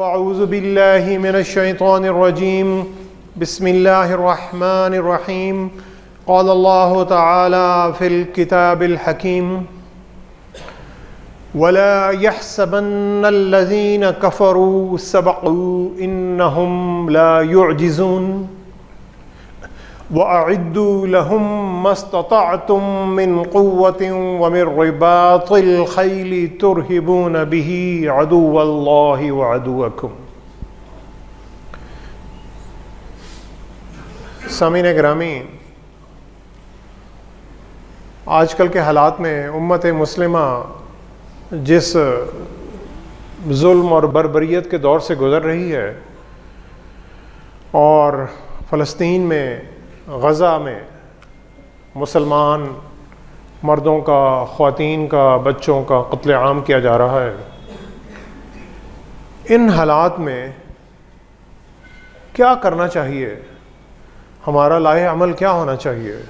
फ़ाऊज़ बिल्लिमिनशैतरजीम बसमीम क़ाल ताला फ़िल किताबिल हकीम वला यहसबन्नल्लज़ीन कफ़रू सबक़ू इन्नहुम ला युअजिज़ून वअद्दू लहुम मस्ततअतुम मिन क़ुव्वतिन व मिन रिबातिल खैली तुरहिबून बिही अदुव्वल्लाहि व सामीन ग्रामी आजकल के हालात में उम्मत मुस्लिमा जिस जुल्म और बरबरीत के दौर से गुज़र रही है और फ़लस्तीन में गज़ा में मुसलमान मर्दों का, ख़वातीन का, बच्चों का कत्ल आम किया जा रहा है। इन हालात में क्या करना चाहिए? हमारा लाए अमल क्या होना चाहिए?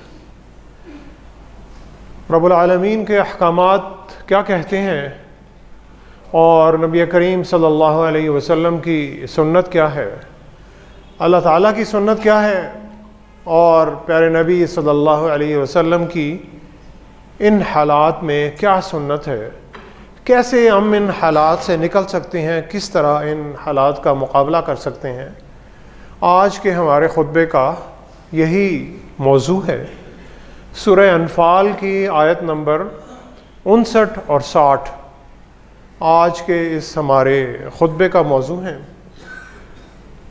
रबालमीन के अहकाम क्या कहते हैं? और नबी करीम सल्लल्लाहु अलैहि वसल्लम की सुन्नत क्या है? अल्लाह ताला की सुन्नत क्या है? और प्यारे नबी सल्लल्लाहु अलैहि वसल्लम की, इन हालात में क्या सुन्नत है? कैसे हम इन हालात से निकल सकते हैं? किस तरह इन हालात का मुकाबला कर सकते हैं? आज के हमारे ख़ुतबे का यही मौजू है। सुरह अनफाल की आयत नंबर उनसठ और साठ आज के इस हमारे ख़ुतबे का मौजू है।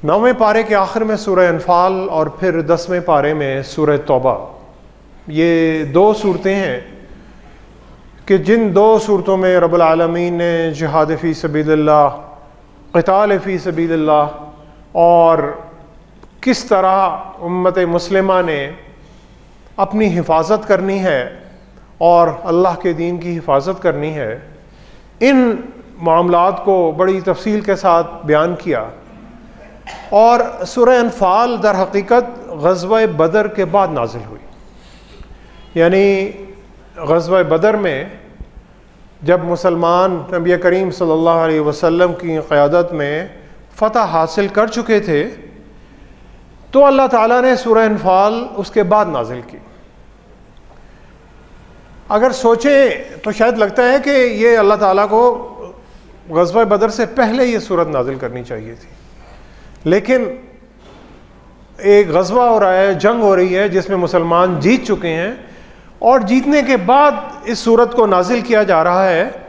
नौवें पारे के आखिर में सूरह अनफाल और फिर दसवें पारे में सूरह तौबा। ये दो सूरतें हैं कि जिन दो सूरतों में रबालमीन ने जहाद फ़ी सबील्ला कताल फ़ी सबील्ला और किस तरह उम्मत मुस्लिमा ने अपनी हिफाजत करनी है और अल्लाह के दीन की हिफाजत करनी है, इन मामलात को बड़ी तफसील के साथ बयान किया। और सुरह अनफाल दर हकीकत गजब बदर के बाद नाजिल हुई। यानी गजब बदर में जब मुसलमान नबी करीम सल्लल्लाहु अलैहि वसल्लम की क़्यादत में फ़तह हासिल कर चुके थे तो अल्लाह ताला ने सूरह अनफाल उसके बाद नाजिल की। अगर सोचें तो शायद लगता है कि ये अल्लाह ताला को गजब बदर से पहले ये सूरत नाजिल करनी चाहिए थी। लेकिन एक गजबा हो रहा है, जंग हो रही है, जिसमें मुसलमान जीत चुके हैं और जीतने के बाद इस सूरत को नाजिल किया जा रहा है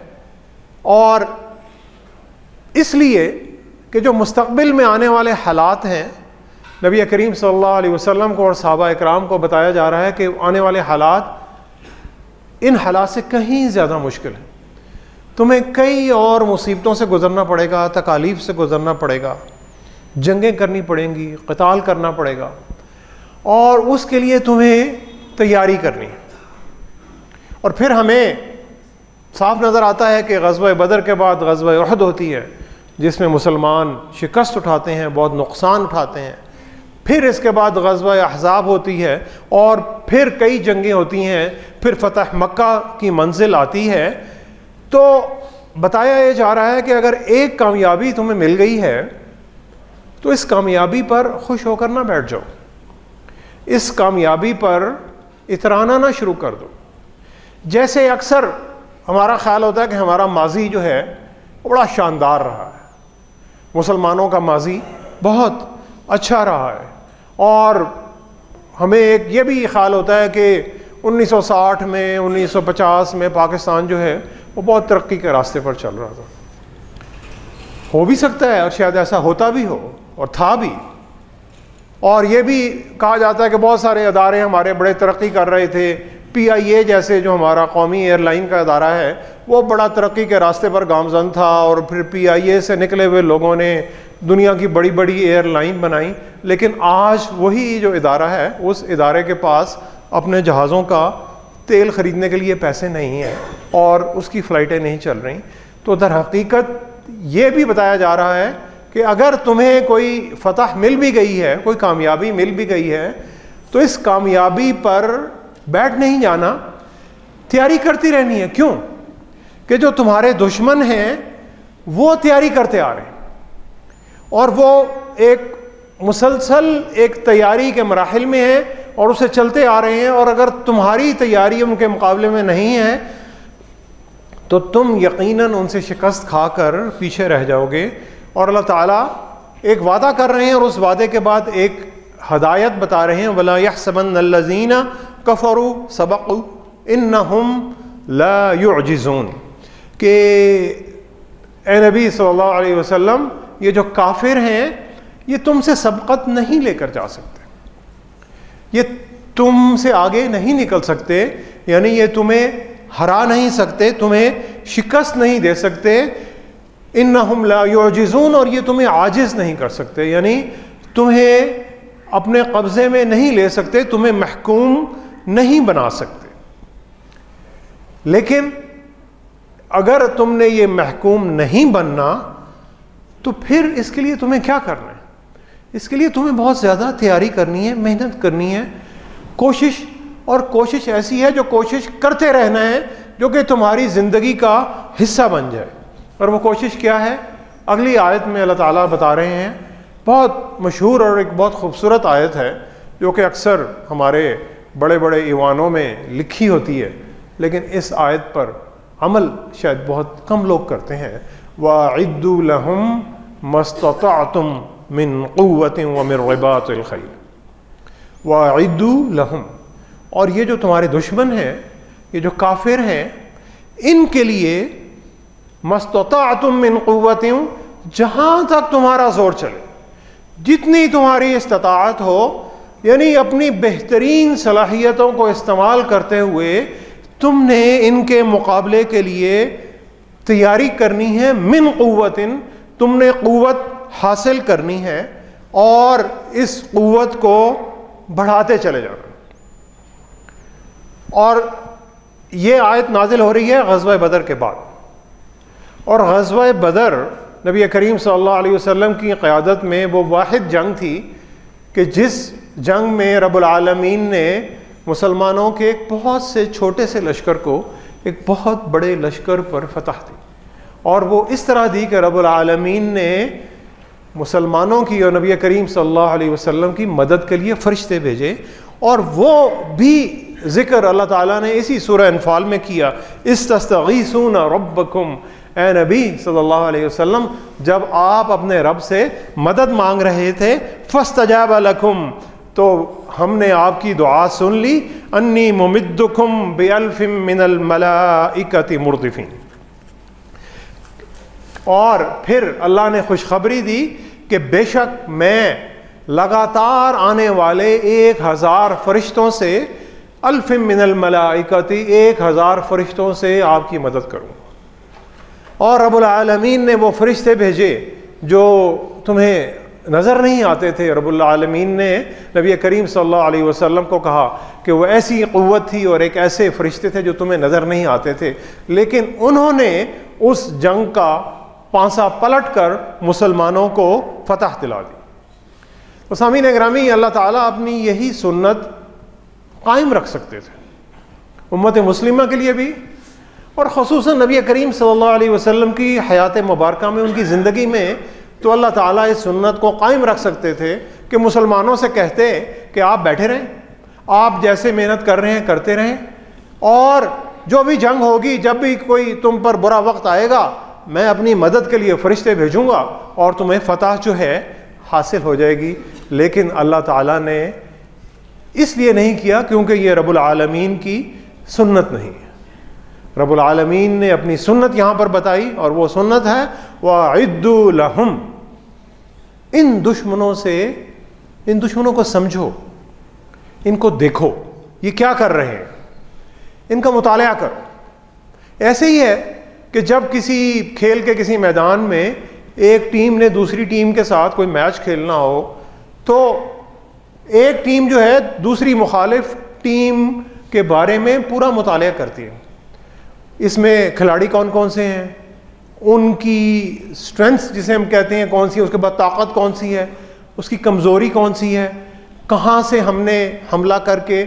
और इसलिए कि जो मुस्तबिल में आने वाले हालात हैं, नबी करीम सल्लल्लाहु अलैहि वसल्लम को और सहाबा इकराम को बताया जा रहा है कि आने वाले हालात इन हालात से कहीं ज़्यादा मुश्किल है। तुम्हें कई और मुसीबतों से गुजरना पड़ेगा, तकालीफ से गुजरना पड़ेगा। जंगें करनी पड़ेंगी, कताल करना पड़ेगा, और उसके लिए तुम्हें तैयारी करनी और फिर हमें साफ़ नज़र आता है कि गजब बदर के बाद गजब अहद होती है, जिसमें मुसलमान शिकस्त उठाते हैं, बहुत नुकसान उठाते हैं। फिर इसके बाद गजब अहजाब होती है, और फिर कई जंगें होती हैं, फिर फतह मक्का की मंजिल आती है। तो बताया ये जा रहा है कि अगर एक कामयाबी तुम्हें मिल गई है तो इस कामयाबी पर खुश होकर ना बैठ जाओ। इस कामयाबी पर इतराना ना शुरू कर दो। जैसे अक्सर हमारा ख्याल होता है कि हमारा माजी जो है बड़ा शानदार रहा है। मुसलमानों का माजी बहुत अच्छा रहा है। और हमें एक ये भी ख्याल होता है कि 1960 में 1950 में पाकिस्तान जो है, वो बहुत तरक्की के रास्ते पर चल रहा था। हो भी सकता है और शायद ऐसा होता भी हो और था भी। और ये भी कहा जाता है कि बहुत सारे अदारे हमारे बड़े तरक्की कर रहे थे। पीआईए जैसे जो हमारा कौमी एयरलाइन का अदारा है, वो बड़ा तरक्की के रास्ते पर गामजन था और फिर पीआईए से निकले हुए लोगों ने दुनिया की बड़ी बड़ी एयरलाइन बनाई। लेकिन आज वही जो इदारा है, उस इदारे के पास अपने जहाज़ों का तेल ख़रीदने के लिए पैसे नहीं हैं और उसकी फ़्लाइटें नहीं चल रही। तो दर हकीकत ये भी बताया जा रहा है कि अगर तुम्हें कोई फतह मिल भी गई है, कोई कामयाबी मिल भी गई है तो इस कामयाबी पर बैठ नहीं जाना। तैयारी करती रहनी है। क्यों? कि जो तुम्हारे दुश्मन हैं, वो तैयारी करते आ रहे हैं। और वो एक मुसलसल, एक तैयारी के मराहल में है और उसे चलते आ रहे हैं। और अगर तुम्हारी तैयारी उनके मुकाबले में नहीं है तो तुम यकीनन उनसे शिकस्त खाकर पीछे रह जाओगे। और अल्लाह ताला एक वादा कर रहे हैं और उस वादे के बाद एक हदायत बता रहे हैं, वला यहसबन लजीना कफरू सबक इन हम लाजुज़ून के ए नबी सल्लल्लाहु अलैहि वसल्लम, ये जो काफिर हैं, ये तुमसे सबकत नहीं लेकर जा सकते। ये तुमसे आगे नहीं निकल सकते, यानी ये तुम्हें हरा नहीं सकते, तुम्हें शिकस्त नहीं दे सकते इन लाजुज़ून और ये तुम्हें आजिज़ नहीं कर सकते। यानी तुम्हें अपने कब्ज़े में नहीं ले सकते, तुम्हें महकूम नहीं बना सकते। लेकिन अगर तुमने ये महकूम नहीं बनना तो फिर इसके लिए तुम्हें क्या करना है? इसके लिए तुम्हें बहुत ज़्यादा तैयारी करनी है, मेहनत करनी है। कोशिश, और कोशिश ऐसी है जो कोशिश करते रहना है, जो कि तुम्हारी ज़िंदगी का हिस्सा बन जाए। और वो कोशिश क्या है। अगली आयत में अल्लाह ताला बता रहे हैं, बहुत मशहूर और एक बहुत खूबसूरत आयत है, जो कि अक्सर हमारे बड़े बड़े ईवानों में लिखी होती है। लेकिन इस आयत पर अमल शायद बहुत कम लोग करते हैं। वादुलहम मस्तम मिन क़वत व मिरबातखैर वादुलहम और ये जो तुम्हारे दुश्मन हैं, ये जो काफिर हैं, इनके लिए मस्तम मिन क़वत जहाँ तक तुम्हारा ज़ोर चले। जितनी तुम्हारी इस्तात हो, यानी अपनी बेहतरीन सलाहियतों को इस्तेमाल करते हुए, तुमने इनके मुकाबले के लिए तैयारी करनी है। मिन क़वतिन तुमने क़वत हासिल करनी है और इस क़वत को बढ़ाते चले जाना। और ये आयत नाजिल हो रही है गजब बदर के बाद। और गजवा बदर, नबी करीम सल्लल्लाहु अलैहि वसल्लम की क़्यादत में वो वाहिद जंग थी कि जिस जंग में रबालमीन ने मुसलमानों के एक बहुत से छोटे से लश्कर को एक बहुत बड़े लश्कर पर फतह दी। और वो इस तरह दी कि रबालमीन ने मुसलमानों की और नबी करीम सल्लल्लाहु अलैहि वसल्लम की मदद के लिए फ़रिश्ते भेजे। और वो भी ज़िक्र अल्लाह ताला ने इसी सूरह अनफाल में किया इस तस्तगीसून रब्बकुम ए नबी सल्लल्लाहु अलैहि वसल्लम, जब आप अपने रब से मदद मांग रहे थे, फस्तजाब लकुम तो हमने आपकी दुआ सुन ली, अन्नी मुमिद्दुकुम बेअल्फिम मिनल मलाइकति मुर्दिफिन। और फिर अल्लाह ने खुशखबरी दी कि बेशक मैं लगातार आने वाले एक हज़ार फरिश्तों से अल्फिम मिनल मलाइकती, एक हज़ार फरिश्तों से आपकी मदद करूँ। और रबालमीन ने वो फरिश्ते भेजे, जो तुम्हें नज़र नहीं आते थे। रबालमीन ने नबी करीम सल्लल्लाहु अलैहि वसल्लम को कहा कि वो ऐसी क़वत थी और एक ऐसे फरिश्ते थे जो तुम्हें नज़र नहीं आते थे। लेकिन उन्होंने उस जंग का पांसा पलट कर मुसलमानों को फतह दिला दी। तो सामीन ग्रामी अल्लाह ताला अपनी यही सुन्नत कायम रख सकते थे। उम्मत मुस्लिमा के लिए भी और खसूस नबी करीम सल्लल्लाहु अलैहि वसल्लम की हयात मुबारक में, उनकी ज़िंदगी में तो अल्लाह ताला इस सुन्नत को कायम रख सकते थे कि मुसलमानों से कहते कि आप बैठे रहें, आप जैसे मेहनत कर रहे हैं, करते रहें। और जो भी जंग होगी, जब भी कोई तुम पर बुरा वक्त आएगा, मैं अपनी मदद के लिए फरिश्ते भेजूँगा और तुम्हें फ़तह जो है हासिल हो जाएगी। लेकिन अल्लाह ताला ने इसलिए नहीं किया क्योंकि ये रब्बुल आलमीन की सुन्नत नहीं है। रब्बुल आलमीन ने अपनी सुन्नत यहाँ पर बताई और वो सुन्नत है वाइदुलहम इन दुश्मनों से, इन दुश्मनों को समझो, इनको देखो, ये क्या कर रहे हैं? इनका मुताल करो। ऐसे ही है कि जब किसी खेल के किसी मैदान में एक टीम ने दूसरी टीम के साथ कोई मैच खेलना हो तो एक टीम जो है, दूसरी मुखालिफ टीम के बारे में पूरा मुताल करती है। इसमें खिलाड़ी कौन कौन से हैं? उनकी स्ट्रेंथ्स जिसे हम कहते हैं कौन सी है? उसके बाद ताकत कौन सी है? उसकी कमज़ोरी कौन सी है? कहाँ से हमने हमला करके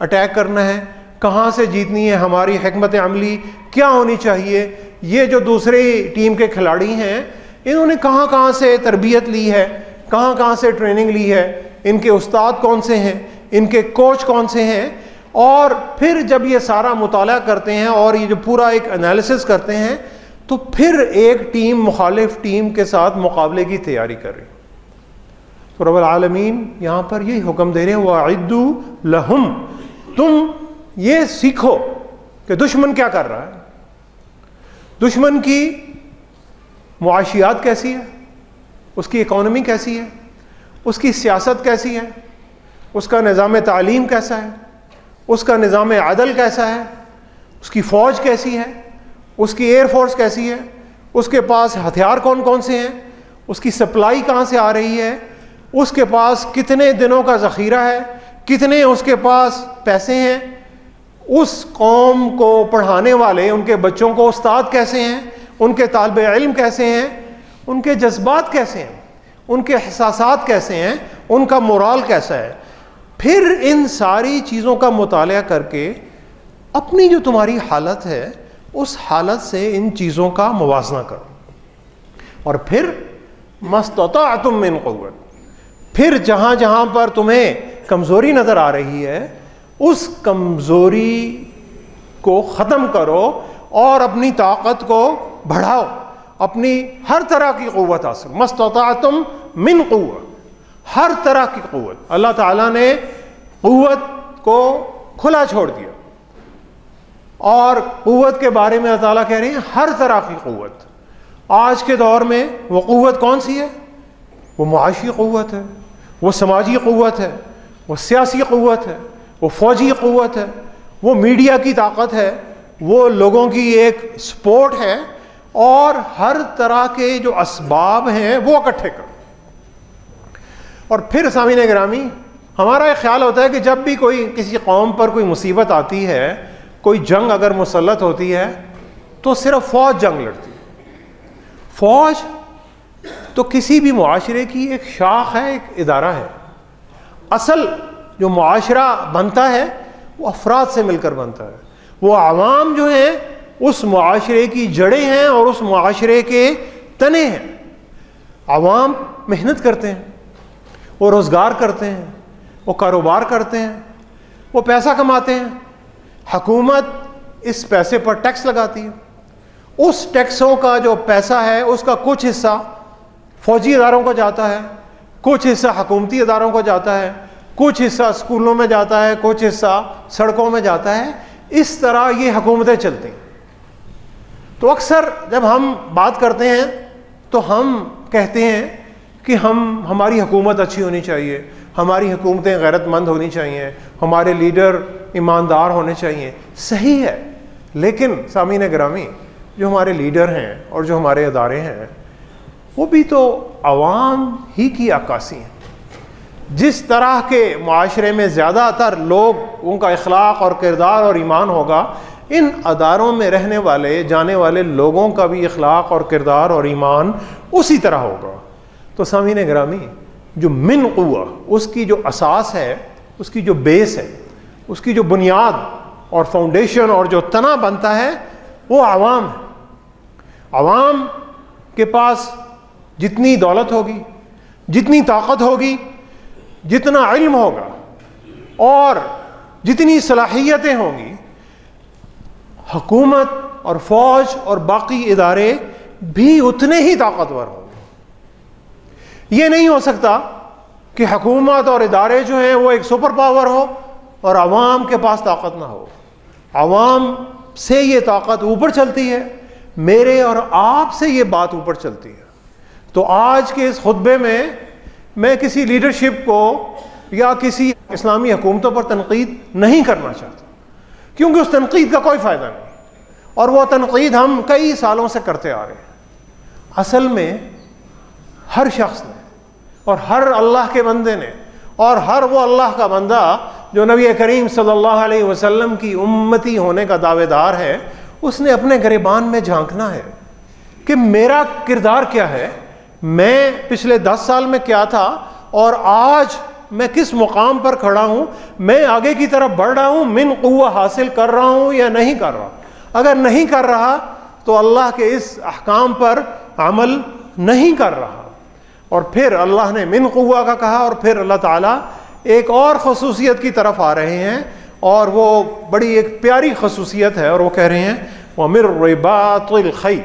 अटैक करना है? कहाँ से जीतनी है हमारी हमत अमली? क्या होनी चाहिए? ये जो दूसरे टीम के खिलाड़ी हैं, इन्होंने कहाँ कहाँ से तरबियत ली है? कहाँ कहाँ से ट्रेनिंग ली है? इनके उस्ताद कौन से हैं? इनके कोच कौन से हैं? और फिर जब ये सारा मुताल करते हैं और ये जो पूरा एक एनालिसिस करते हैं तो फिर एक टीम मुखालिफ टीम के साथ मुकाबले की तैयारी कर रही तो रबालमीन यहाँ पर यही हुक्म दे रहे हैं वाइदू लहम तुम ये सीखो कि दुश्मन क्या कर रहा है। दुश्मन की मुआशियात कैसी है? उसकी इकॉनमी कैसी है? उसकी सियासत कैसी है? उसका निज़ाम तालीम कैसा है? उसका निज़ाम अदल कैसा है? उसकी फ़ौज कैसी है? उसकी एयरफोर्स कैसी है? उसके पास हथियार कौन कौन से हैं? उसकी सप्लाई कहाँ से आ रही है? उसके पास कितने दिनों का ज़ख़ीरा है? कितने उसके पास पैसे हैं? उस कौम को पढ़ाने वाले, उनके बच्चों को उस्ताद कैसे हैं? उनके तालब इल्म कैसे हैं? उनके जज्बात कैसे हैं? उनके एहसास कैसे हैं? उनका मोराल कैसा है? फिर इन सारी चीज़ों का मुताल करके अपनी जो तुम्हारी हालत है, उस हालत से इन चीज़ों का मुवजना करो। और फिर मस्तता तुम मिन क़वत फिर जहाँ जहाँ पर तुम्हें कमज़ोरी नज़र आ रही है, उस कमज़ोरी को ख़त्म करो और अपनी ताकत को बढ़ाओ। अपनी हर तरह की क़वत हासिल मस्तता तुम मिन क़वत हर तरह की क़वत। अल्लाह ताला ने क़वत को खुला छोड़ दिया। और क़वत के बारे में अल्लाह ताला कह रहे हैं, हर तरह की क़वत। आज के दौर में वो क़वत कौन सी है? वो मुआशी क़वत है, वो समाजी क़वत है, वो सियासी क़वत है, वो फ़ौजी क़वत है, वो मीडिया की ताकत है, वो लोगों की एक सपोर्ट है, और हर तरह के जो इसबाब हैं वो इकट्ठे करो। और फिर सामीन ग्रामी हमारा एक ख्याल होता है कि जब भी कोई किसी कौम पर कोई मुसीबत आती है, कोई जंग अगर मुसलत होती है तो सिर्फ़ फ़ौज जंग लड़ती है। फ़ौज तो किसी भी मुआशरे की एक शाख है, एक इदारा है। असल जो मुआशरा बनता है, वो अफराद से मिलकर बनता है। वो आवाम जो है, उस माशरे की जड़ें हैं और उस माशरे के तने हैं। आवाम मेहनत करते हैं। वो रोज़गार करते हैं, वो कारोबार करते हैं, वो पैसा कमाते हैं। हकूमत इस पैसे पर टैक्स लगाती है। उस टैक्सों का जो पैसा है, उसका कुछ हिस्सा फौजी इदारों को जाता है, कुछ हिस्सा हकूमती इदारों को जाता है, कुछ हिस्सा स्कूलों में जाता है, कुछ हिस्सा सड़कों में जाता है। इस तरह ये हुकूमतें चलती हैं। तो अक्सर जब हम बात करते हैं तो हम कहते हैं कि हम, हमारी हुकूमत अच्छी होनी चाहिए, हमारी हुकूमतें गैरतमंद होनी चाहिए, हमारे लीडर ईमानदार होने चाहिए। सही है, लेकिन सामीन ग्रामी जो हमारे लीडर हैं और जो हमारे अदारे हैं, वो भी तो आवाम ही की अक्सी हैं। जिस तरह के माशरे में ज़्यादातर लोग, उनका अखलाक और किरदार और ईमान होगा, इन अदारों में रहने वाले, जाने वाले लोगों का भी अखलाक और किरदार और ईमान उसी तरह होगा। तो सामीन ग्रामी जो मिन कुआ उसकी जो असास है, उसकी जो बेस है, उसकी जो बुनियाद और फाउंडेशन और जो तना बनता है, वो आवाम है। आवाम के पास जितनी दौलत होगी, जितनी ताकत होगी, जितना इल्म होगा, और जितनी सलाहियतें होंगी, हुकूमत और फौज और बाकी इदारे भी उतने ही ताकतवर होंगे ये नहीं हो सकता कि हुकूमत और इदारे जो हैं वो एक सुपर पावर हो और आवाम के पास ताकत ना हो। आवाम से ये ताकत ऊपर चलती है, मेरे और आप से ये बात ऊपर चलती है। तो आज के इस खुतबे में मैं किसी लीडरशिप को या किसी इस्लामी हुकूमतों पर तनकीद नहीं करना चाहता, क्योंकि उस तनकीद का कोई फ़ायदा नहीं। और वह तनकीद हम कई सालों से करते आ रहे हैं। असल में हर शख्स ने और हर अल्लाह के बंदे ने, और हर वो अल्लाह का बंदा जो नबी करीम सल्लल्लाहु अलैहि वसल्लम की उम्मती होने का दावेदार है, उसने अपने गरेबान में झांकना है कि मेरा किरदार क्या है? मैं पिछले दस साल में क्या था? और आज मैं किस मुकाम पर खड़ा हूँ? मैं आगे की तरफ़ बढ़ रहा हूँ? मिन कुआ हासिल कर रहा हूँ या नहीं कर रहा? अगर नहीं कर रहा तो अल्लाह के इस अहकाम पर अमल नहीं कर रहा। और फिर अल्लाह ने मिन कुआ का कहा और फिर अल्लाह ताला एक और खसूसियत की तरफ़ आ रहे हैं और वो बड़ी एक प्यारी खसूसियत है और वो कह रहे हैं वमिर रिबातुल खई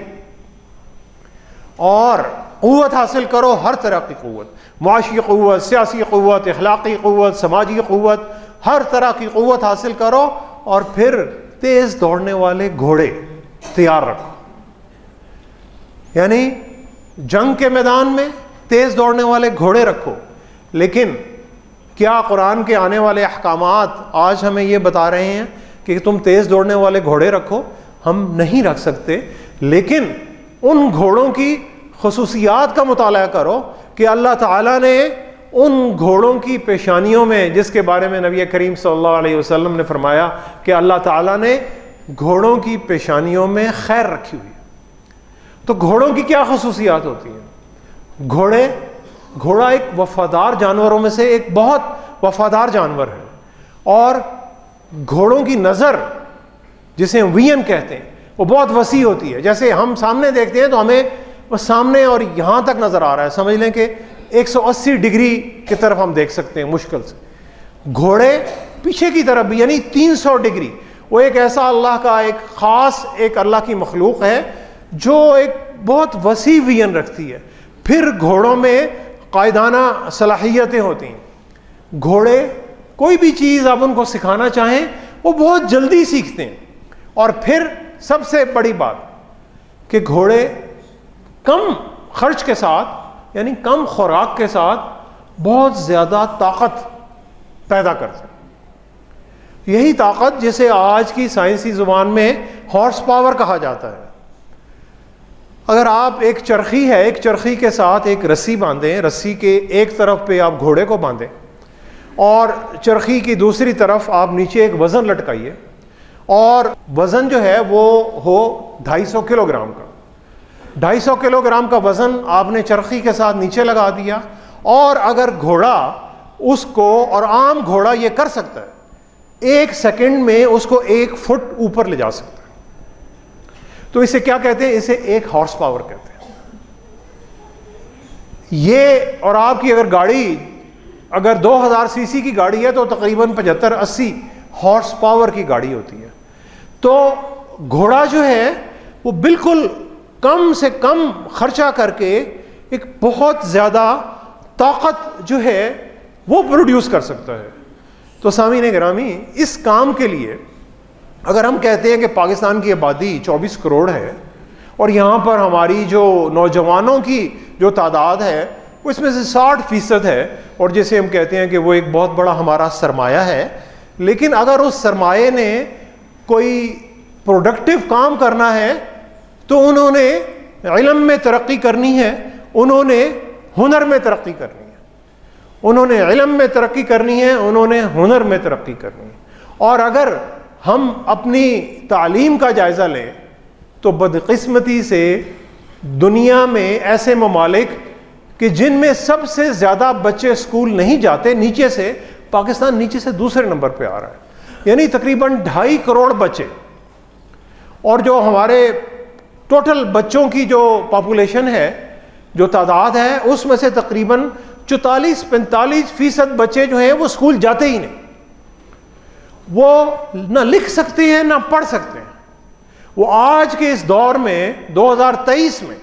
और क़वत हासिल करो हर तरह की क़वत मुआशी क़वत सियासी क़वत अखलाक़ी क़वत समाजी क़वत हर तरह की क़वत हासिल करो और फिर तेज़ दौड़ने वाले घोड़े तैयार रखो। यानी जंग के मैदान में तेज़ दौड़ने वाले घोड़े रखो। लेकिन क्या कुरान के आने वाले अहकाम आज हमें ये बता रहे हैं कि तुम तेज़ दौड़ने वाले घोड़े रखो? हम नहीं रख सकते। लेकिन उन घोड़ों की खसूसियात का मताल करो कि अल्लाह ताला ने उन घोड़ों की पेशानियों में, जिसके बारे में नबी करीम सल्लल्लाहु अलैहि वसल्लम ने फरमाया कि अल्लाह ताला ने घोड़ों की पेशानियों में खैर रखी हुई तो घोड़ों की क्या खसूसियात होती हैं? घोड़े, घोड़ा एक वफादार जानवरों में से एक बहुत वफादार जानवर है। और घोड़ों की नज़र, जिसे वियन कहते हैं, वो बहुत वसी होती है। जैसे हम सामने देखते हैं तो हमें वो सामने और यहाँ तक नज़र आ रहा है। समझ लें कि 180 डिग्री की तरफ़ हम देख सकते हैं मुश्किल से। घोड़े पीछे की तरफ़ भी, यानी 300 डिग्री, वो एक ऐसा अल्लाह का एक ख़ास एक अल्लाह की मखलूक है, जो एक बहुत वसी वियन रखती है। फिर घोड़ों में कायदाना सलाहियतें होती हैं। घोड़े कोई भी चीज़ आप उनको सिखाना चाहें, वो बहुत जल्दी सीखते हैं। और फिर सबसे बड़ी बात कि घोड़े कम खर्च के साथ, यानी कम खुराक के साथ बहुत ज़्यादा ताकत पैदा करते यही ताकत जिसे आज की साइंसी ज़ुबान में हॉर्स पावर कहा जाता है। अगर आप एक चरखी है, एक चरखी के साथ एक रस्सी बांधें, रस्सी के एक तरफ़ पे आप घोड़े को बांधें और चरखी की दूसरी तरफ़ आप नीचे एक वज़न लटकाइए और वज़न जो है वो हो 250 किलोग्राम का। 250 किलोग्राम का वज़न आपने चरखी के साथ नीचे लगा दिया और अगर घोड़ा उसको और आम घोड़ा ये कर सकता है, एक सेकंड में उसको एक फुट ऊपर ले जा सकता है। तो इसे क्या कहते हैं? इसे एक हॉर्स पावर कहते हैं। ये और आपकी अगर गाड़ी, अगर 2000 सीसी की गाड़ी है तो तकरीबन 75 80 हॉर्स पावर की गाड़ी होती है। तो घोड़ा जो है, वो बिल्कुल कम से कम खर्चा करके एक बहुत ज़्यादा ताकत जो है, वो प्रोड्यूस कर सकता है। तो सामीन ग्रामी इस काम के लिए अगर हम कहते हैं कि पाकिस्तान की आबादी 24 करोड़ है, और यहाँ पर हमारी जो नौजवानों की जो तादाद है, वो इसमें से 60 फ़ीसद है, और जैसे हम कहते हैं कि वो एक बहुत बड़ा हमारा सरमाया है, लेकिन अगर उस सरमाए ने कोई प्रोडक्टिव काम करना है तो उन्होंने इलम में तरक्की करनी है, उन्होंने हुनर में तरक्की करनी है। उन्होंने इलम में तरक्की करनी है, उन्होंने हुनर में तरक्की करनी है। और अगर हम अपनी तालीम का जायज़ा लें तो बदकिस्मती से दुनिया में ऐसे ममालिक कि जिनमें सबसे ज़्यादा बच्चे स्कूल नहीं जाते, नीचे से, पाकिस्तान नीचे से दूसरे नंबर पे आ रहा है। यानी तकरीबन ढाई करोड़ बच्चे। और जो हमारे टोटल बच्चों की जो पॉपुलेशन है, जो तादाद है, उसमें से तकरीबन चौतालीस पैंतालीस फ़ीसद बच्चे जो हैं, वो स्कूल जाते ही नहीं। वो ना लिख सकते हैं, ना पढ़ सकते हैं। वो आज के इस दौर में 2023 में,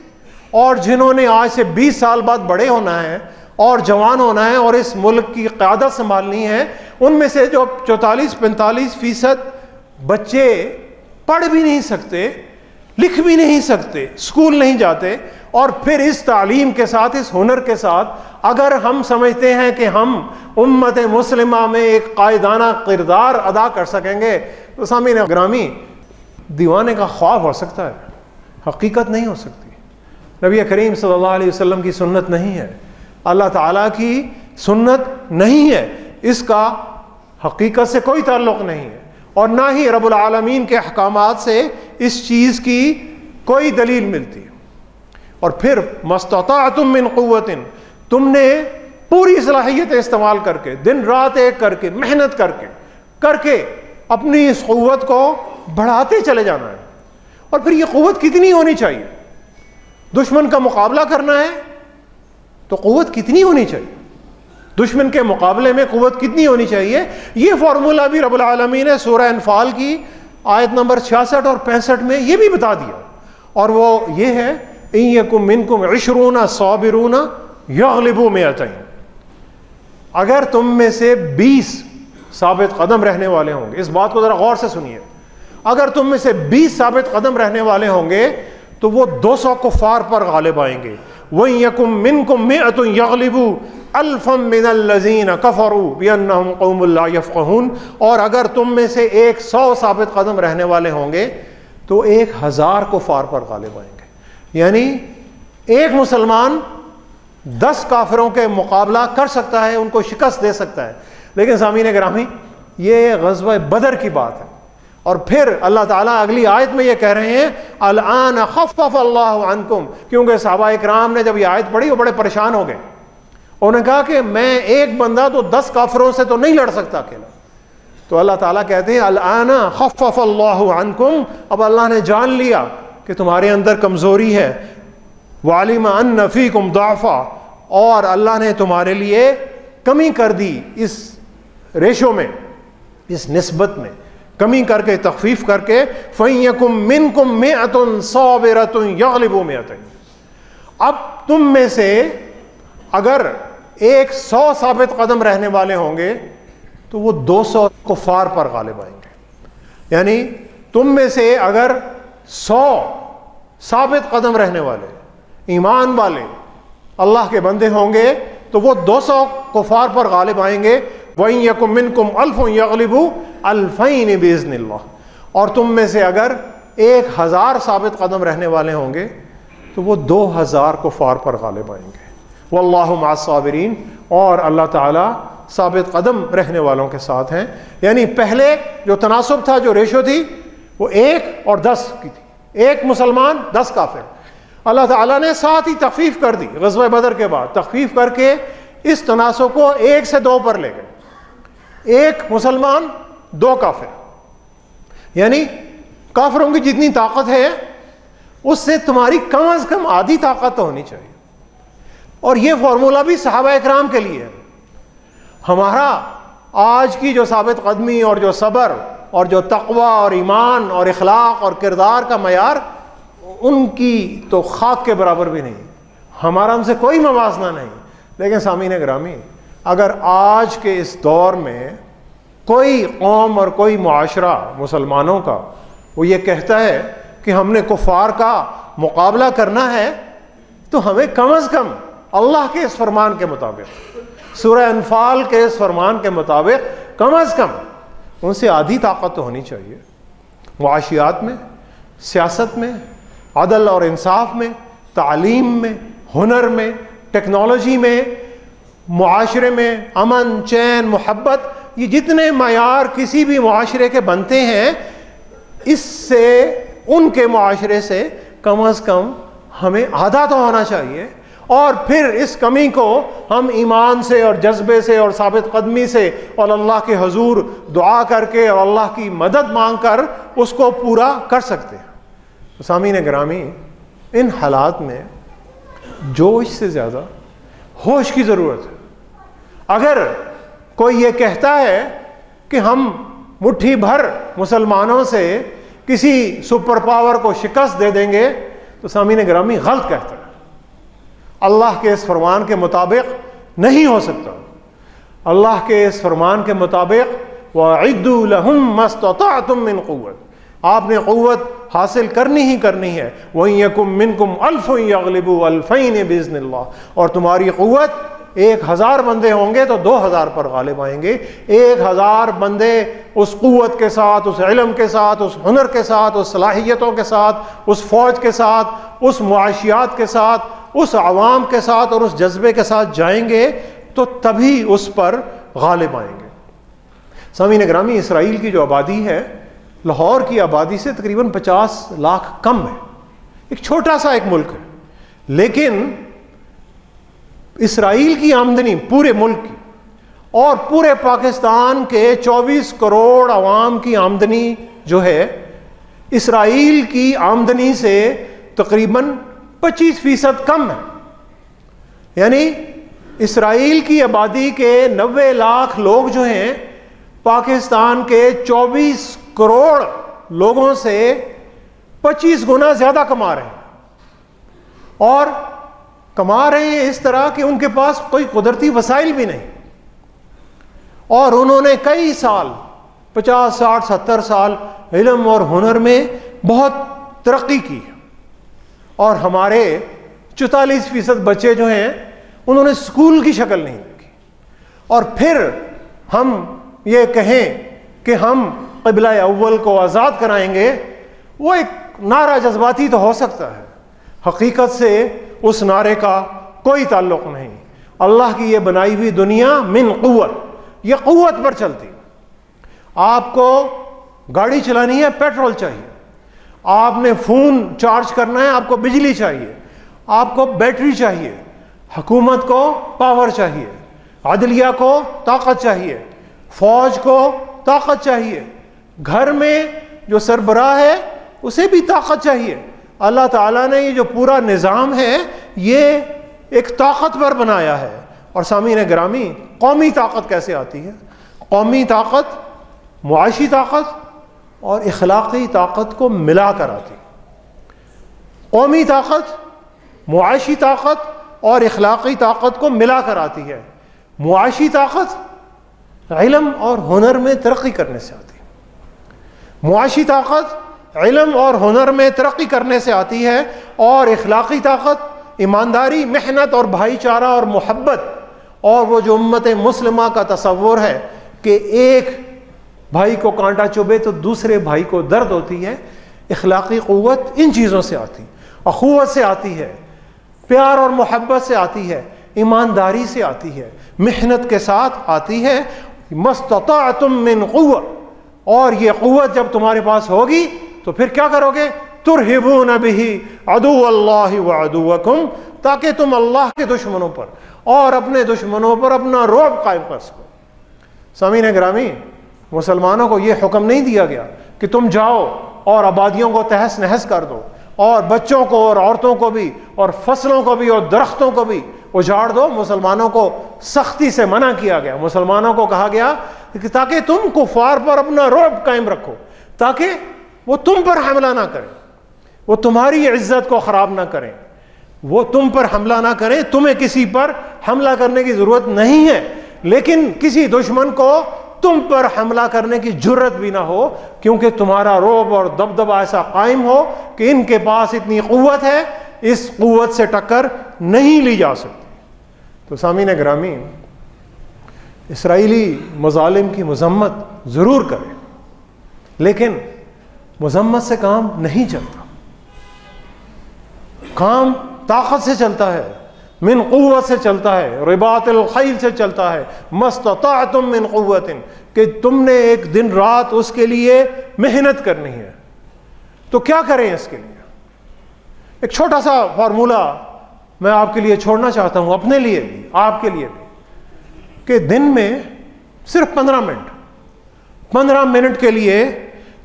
और जिन्होंने आज से 20 साल बाद बड़े होना है, और जवान होना है, और इस मुल्क की क्यादत संभालनी है, उनमें से जो चौतालीस, पैंतालीस फ़ीसद बच्चे पढ़ भी नहीं सकते लिख भी नहीं सकते, स्कूल नहीं जाते, और फिर इस तालीम के साथ, इस हुनर के साथ, अगर हम समझते हैं कि हम उम्मत मुस्लिमा में एक कायदाना किरदार अदा कर सकेंगे तो सामीन ग्रामी दीवाने का ख्वाब हो सकता है, हकीकत नहीं हो सकती। नबी करीम सल्लल्लाहु अलैहि वसल्लम की सुन्नत नहीं है। अल्लाह ताला की सुन्नत नहीं है। इसका हकीकत से कोई ताल्लुक़ नहीं है। और ना ही रब्बुल आलमीन के अहकाम से इस चीज़ की कोई दलील मिलती। और फिर मस्तुम मिन क़वतिन तुमने पूरी सलाहियत इस्तेमाल करके, दिन रात एक करके, मेहनत करके करके अपनी इस क़वत को बढ़ाते चले जाना है। और फिर ये क़वत कितनी होनी चाहिए? दुश्मन का मुकाबला करना है तो क़वत कितनी होनी चाहिए? दुश्मन के मुकाबले में क़वत कितनी होनी चाहिए? ये फार्मूला भी रब्बुल आलमीन ने सूरह अनफाल की आयत नंबर छियासठ और पैंसठ में ये भी बता दिया। और वो ये है इकुम मिनकुम इशरूना सौबिरूना यगलिबू में अगर तुम में से बीस साबित कदम रहने वाले होंगे, इस बात को ज़रा गौर से सुनिए। अगर तुम में से बीस साबित कदम रहने वाले होंगे तो वो दो सौ कुफार पर गालिब आएँगे। वही यकुम मिन कुम में यगलिबू अल्फम मिनल्लजीन कफरू यफ़ून और अगर तुम में से एक सौ साबित कदम रहने वाले होंगे तो एक हज़ार कुफार पर गालिब आएँगे यानी एक मुसलमान दस काफिरों के मुकाबला कर सकता है, उनको शिकस्त दे सकता है। लेकिन सामीन ग्रामी ये गजब बदर की बात है। और फिर अल्लाह ताला अगली आयत में ये कह रहे हैं अलान खफ़ अल्लाहकुम क्योंकि साहबा इकराम ने जब ये आयत पढ़ी, वो बड़े परेशान हो गए। उन्होंने कहा कि मैं एक बंदा तो दस काफरों से तो नहीं लड़ सकता अकेला। तो अल्लाह ताला कहते हैं अलाना खफ़ अल्लाहकुम अब अल्लाह ने जान लिया कि तुम्हारे अंदर कमज़ोरी है। वालिमा अन नफ़ी कुम दाफ़ा और अल्लाह ने तुम्हारे लिए कमी कर दी इस रेशो में, इस नस्बत में। कमी करके तखफीफ करके फ़ैकुम मिन कुम में अतुन सौबरतुन यगलिबो में अब तुम में से अगर एक सौ साबित कदम रहने वाले होंगे तो वो दो सौ कुफार पर गालिब आएँगे। यानी तुम में से अगर सौ साबित कदम रहने वाले, ईमान वाले, अल्लाह के बंदे होंगे तो वो दो सौ कुफार पर गालिब आएँगे वहीं यकुम मिन कुम अल्फ यगलिबू अल्फ़ैन बेज़न और तुम में से अगर एक हज़ार साबित कदम रहने वाले होंगे तो वो दो हज़ार को फार पर गालिब आएँगे। वल्लासाबरीन और अल्लाह ताला साबित कदम रहने वालों के साथ हैं। यानी पहले जो तनासब था, जो रेशो थी, वो एक और दस की थी। एक मुसलमान, दस काफिर। अल्लाह ताला ने साथ ही तखफीफ कर दी गजब बदर के बाद। तखफीफ करके इस तनासब को एक से दो पर ले गए। एक मुसलमान, दो काफिर। यानी काफिरों की जितनी ताकत है, उससे तुम्हारी कम अज कम आधी ताकत तो होनी चाहिए। और यह फॉर्मूला भी साहबा इकराम के लिए है। हमारा आज की जो साबित कदमी और जो सब्र और जो तकवा और ईमान और इखलाक और किरदार का मैार उनकी तो खाक के बराबर भी नहीं। हमारा उनसे कोई मवाजना नहीं। लेकिन सामीन ग्रामी अगर आज के इस दौर में कोई कौम और कोई मुआशरा मुसलमानों का, वो ये कहता है कि हमने कुफार का मुकाबला करना है तो हमें कम अज़ कम अल्लाह के इस फरमान के मुताबिक सूर्य अनफाल के इस फरमान के मुताबिक कम अज़ कम उनसे आधी ताकत तो होनी चाहिए। मुआशियात में, सियासत में, अदल और इंसाफ में, तालीम में, हुनर में, टेक्नोलॉजी में मुआशरे में अमन, चैन, मोहब्बत, ये जितने मैार किसी भी मुआशरे के बनते हैं, इससे, उनके माशरे से कम अज़ कम हमें आधा तो होना चाहिए। और फिर इस कमी को हम ईमान से और जज्बे से और साबित कदमी से और अल्लाह के हजूर दुआ करके और अल्लाह की मदद मांग कर उसको पूरा कर सकते हैं। तो सामीन ग्रामी, इन हालात में जोश से ज़्यादा होश की ज़रूरत है। अगर कोई ये कहता है कि हम मुट्ठी भर मुसलमानों से किसी सुपर पावर को शिकस्त दे देंगे तो सामीन ग्रामी गलत कहते हैं अल्लाह के इस फरमान के मुताबिक नहीं हो सकता। अल्लाह के इस फरमान के मुताबिक वम मिन क़वत आपने क़वत हासिल करनी ही करनी है। वहीं यकुम मिन कुम अल्फ़लबू अल्फ़ैन बिज़न और तुम्हारी क़वत एक हज़ार बंदे होंगे तो दो हज़ार पर गालिब आएँगे। एक हज़ार बंदे उस क़वत के साथ, उस इलम के साथ, उस हुनर के साथ, उस सलाहियतों के साथ, उस फ़ौज के साथ, उस मुआशियात के साथ, उस आवाम के साथ और उस जज्बे के साथ जाएँगे तो तभी उस पर गालिब आएँगे। समीन ग्रामी इसराइल की जो आबादी है, लाहौर की आबादी से तकरीबन 50 लाख कम है। एक छोटा सा एक मुल्क है। लेकिन इसराइल की आमदनी पूरे मुल्क की और पूरे पाकिस्तान के 24 करोड़ आवाम की आमदनी जो है, इसराइल की आमदनी से तकरीबन 25 फ़ीसद कम है। यानी इसराइल की आबादी के 90 लाख लोग जो हैं, पाकिस्तान के 24 करोड़ लोगों से 25 गुना ज़्यादा कमा रहे हैं। और कमा रहे हैं इस तरह कि उनके पास कोई कुदरती वसाइल भी नहीं। और उन्होंने कई साल 50 साठ, सत्तर साल इलम और हुनर में बहुत तरक्की की और हमारे चौतालीस फ़ीसद बच्चे जो हैं, उन्होंने स्कूल की शक्ल नहीं देखी। और फिर हम ये कहें कि हम कबिला अव्वल को आज़ाद कराएँगे, वो एक नारा जज्बाती तो हो सकता है। हकीकत से उस नारे का कोई ताल्लुक नहीं। अल्लाह की ये बनाई हुई दुनिया मिन क़ुत ये क़ुत पर चलती। आपको गाड़ी चलानी है, पेट्रोल चाहिए। आपने फ़ोन चार्ज करना है, आपको बिजली चाहिए। आपको बैटरी चाहिए। हुकूमत को पावर चाहिए। अदलिया को ताकत चाहिए। फौज को ताकत चाहिए। घर में जो सरबराह है, उसे भी ताकत चाहिए। अल्लाह ताला ने ये जो पूरा निज़ाम है, ये एक ताकतवर बनाया है। और सामीन ग्रामी, कौमी ताकत कैसे आती है? कौमी ताकत मुआशी ताकत और इखलाक़ी ताकत को मिला कर आती कौमी ताकत मुआशी ताकत और इखलाक़ी ताकत को मिलाकर आती है। मुआशी ताकत इलम और हुनर में तरक्की करने से आती है। मुआशी ताकत इलम और हुनर में तरक्की करने से आती है और इखलाक़ी ताकत, ईमानदारी, मेहनत और भाईचारा और मोहब्बत और वो जो उम्मत मुसलमा का तस्वुर है कि एक भाई को कांटा चुभे तो दूसरे भाई को दर्द होती है, इखलाकी क़वत इन चीज़ों से आती, अखुवत से आती है, प्यार और मोहब्बत से आती है, ईमानदारी से आती है, मेहनत के साथ आती है मस्तता तुम मिन क़वत और ये क़वत जब तुम्हारे पास होगी तो फिर क्या करोगे? तुरहिबू नबी अदू अल्लाह व अदुवकुम, ताकि तुम अल्लाह के दुश्मनों पर और अपने दुश्मनों पर अपना रोब कायम कर सको। समीन ग्रामी मुसलमानों को यह हुक्म नहीं दिया गया कि तुम जाओ और आबादियों को तहस नहस कर दो, और बच्चों को और औरतों को भी, और फ़सलों को भी, और दरख्तों को भी उजाड़ दो। मुसलमानों को सख्ती से मना किया गया। मुसलमानों को कहा गया ताकि तुम कुफार पर अपना रोब कायम रखो, ताकि वो तुम पर हमला ना करें। वो तुम्हारी इज़्ज़त को ख़राब ना करें। वो तुम पर हमला ना करें। तुम्हें किसी पर हमला करने की ज़रूरत नहीं है। लेकिन किसी दुश्मन को तुम पर हमला करने की ज़रूरत भी ना हो, क्योंकि तुम्हारा रोब और दबदबा ऐसा कायम हो कि इनके पास इतनी क़ुत है, इस क़ुत से टक्कर नहीं ली जा सकती। तो सामीन ग्रामी, इसराइली मजालिम की मजम्मत ज़रूर करें। लेकिन मजम्मत से काम नहीं चलता। काम ताकत से चलता है, मिन क़वत से चलता है रिबात खैल से चलता है। मस्तता तुम मिन क़वत कि तुमने एक दिन रात उसके लिए मेहनत करनी है। तो क्या करें इसके लिए? एक छोटा सा फार्मूला मैं आपके लिए छोड़ना चाहता हूँ, अपने लिए भी, आपके लिए भी, कि दिन में सिर्फ़ पंद्रह मिनट पंद्रह मिनट के लिए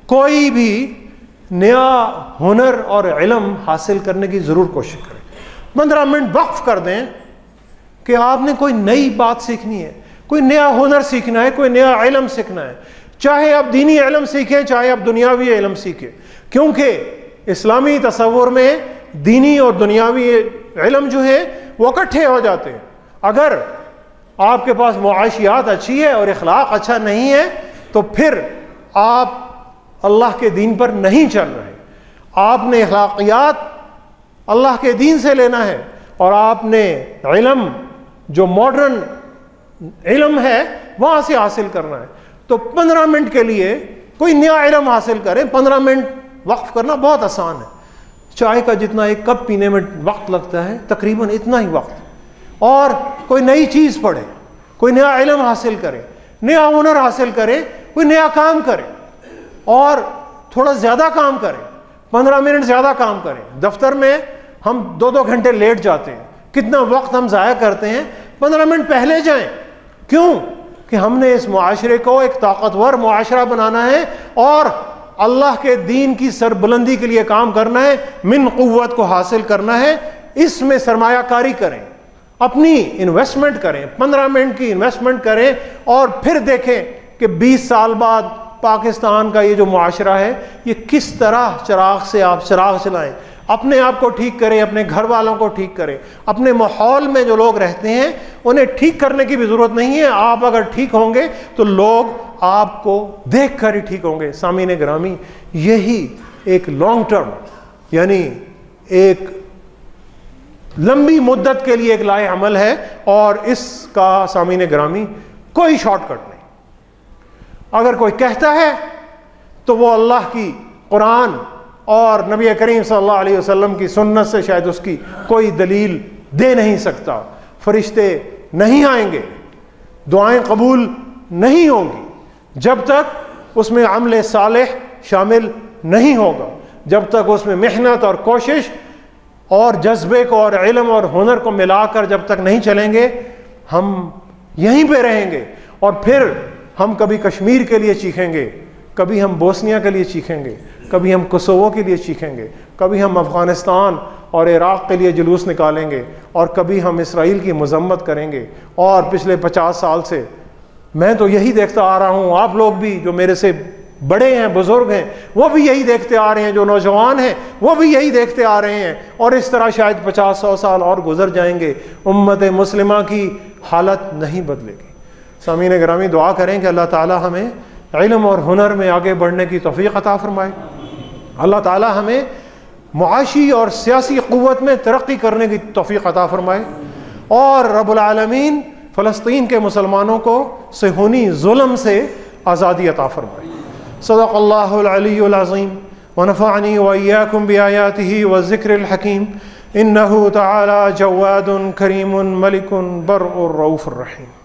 कोई भी नया हुनर और इलम हासिल करने की ज़रूर कोशिश करें। पंद्रह मिनट वक्फ कर दें कि आपने कोई नई बात सीखनी है, कोई नया हुनर सीखना है, कोई नया इलम सीखना है। चाहे आप दीनी इलम सीखें, चाहे आप दुनियावी इलम सीखें, क्योंकि इस्लामी तस्वुर में दीनी और दुनियावी इलम जो है, वो इकट्ठे हो जाते हैं। अगर आपके पास मुआशियात अच्छी है और इखलाक अच्छा नहीं है तो फिर आप अल्लाह के दीन पर नहीं चल रहे। आपने अखलाकियात अल्लाह के दीन से लेना है और आपने इलम, जो मॉडर्न इलम है, वहाँ से हासिल करना है। तो पंद्रह मिनट के लिए कोई नया इलम हासिल करें। पंद्रह मिनट वक्फ करना बहुत आसान है। चाय का जितना एक कप पीने में वक्त लगता है, तकरीबन इतना ही वक्त। और कोई नई चीज़ पढ़े, कोई नया इलम हासिल करे, नया हुनर हासिल करे, कोई नया काम करे। और थोड़ा ज़्यादा काम करें, पंद्रह मिनट ज़्यादा काम करें। दफ्तर में हम दो दो घंटे लेट जाते हैं। कितना वक्त हम ज़ाया करते हैं, पंद्रह मिनट पहले जाएँ। क्यों? कि हमने इस मुआशरे को एक ताकतवर मुआशरा बनाना है और अल्लाह के दीन की सरबुलंदी के लिए काम करना है, मिन कुत को हासिल करना है। इसमें सरमायाकारी करें, अपनी इन्वेस्टमेंट करें, पंद्रह मिनट की इन्वेस्टमेंट करें और फिर देखें कि बीस साल बाद पाकिस्तान का ये जो माशरा है, ये किस तरह चराग से आप चराग चलाएँ? अपने आप को ठीक करें, अपने घर वालों को ठीक करें। अपने माहौल में जो लोग रहते हैं, उन्हें ठीक करने की भी ज़रूरत नहीं है। आप अगर ठीक होंगे तो लोग आपको देख कर ही ठीक होंगे। सामीन ग्रामी, यही एक लॉन्ग टर्म यानी एक लंबी मुद्दत के लिए एक लाए अमल है, और इसका सामीन ग्रामी कोई शॉर्टकट नहीं। अगर कोई कहता है तो वो अल्लाह की कुरान और नबी करीम सल्लल्लाहु अलैहि वसल्लम की सुन्नत से शायद उसकी कोई दलील दे नहीं सकता। फरिश्ते नहीं आएँगे, दुआएँ कबूल नहीं होंगी, जब तक उसमें अमल साल शामिल नहीं होगा, जब तक उसमें मेहनत और कोशिश और जज्बे को और इलम और हुनर को मिलाकर जब तक नहीं चलेंगे, हम यहीं पे रहेंगे और फिर हम कभी कश्मीर के लिए चीखेंगे, कभी हम बोस्निया के लिए चीखेंगे, कभी हम कोसोवो के लिए चीखेंगे, कभी हम अफ़गानिस्तान और इराक़ के लिए जुलूस निकालेंगे और कभी हम इसराइल की मजम्मत करेंगे। और पिछले पचास साल से मैं तो यही देखता आ रहा हूँ, आप लोग भी जो मेरे से बड़े हैं, बुज़ुर्ग हैं, वो भी यही देखते आ रहे हैं, जो नौजवान हैं, वो भी यही देखते आ रहे हैं। और इस तरह शायद पचास सौ साल और गुजर जाएँगे, उम्मत मुस्लिमा की हालत नहीं बदलेगी। सामीन ग्रामी दुआ करें कि अल्लाह ताला हमें इलम और हुनर में आगे बढ़ने की तोफ़ी अता फ़रमाए। अल्लाह ताला हमें मुआशी और सियासी क़वत में तरक्की करने की तोफ़ी अता फ़रमाए और रबालमीन फ़लस्तीन के मुसलमानों को सेहूनी जुल्म से आज़ादी अता फ़रमाए। सदक़ल्लाज़ीम वनफ़ानी वैयाकुम बियायाति व ज़िक्र इन्नहु ताला जवाद करीम मलिक बर रऊफ़ रहीम।